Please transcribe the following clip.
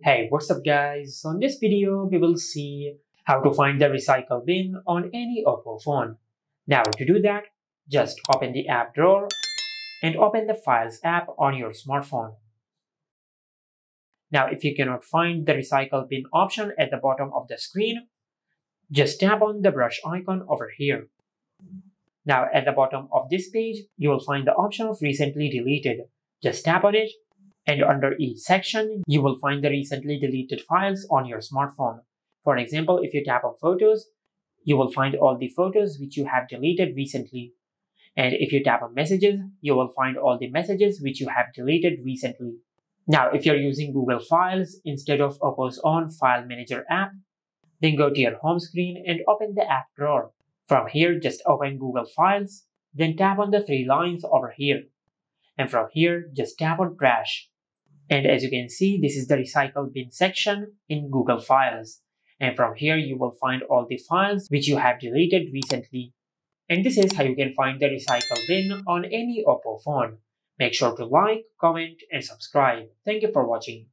Hey, what's up guys? On this video, we will see how to find the recycle bin on any Oppo phone. Now to do that, just open the app drawer and open the Files app on your smartphone. Now if you cannot find the recycle bin option at the bottom of the screen, just tap on the brush icon over here. Now at the bottom of this page, you will find the option of recently deleted. Just tap on it and under each section, you will find the recently deleted files on your smartphone. For example, if you tap on photos, you will find all the photos which you have deleted recently. And if you tap on messages, you will find all the messages which you have deleted recently. Now, if you're using Google Files instead of Oppo's own File Manager app, then go to your home screen and open the app drawer. From here, just open Google Files, then tap on the three lines over here. And from here, just tap on Trash. And as you can see, this is the recycle bin section in Google Files. And from here, you will find all the files which you have deleted recently. And this is how you can find the recycle bin on any Oppo phone. Make sure to like, comment, and subscribe. Thank you for watching.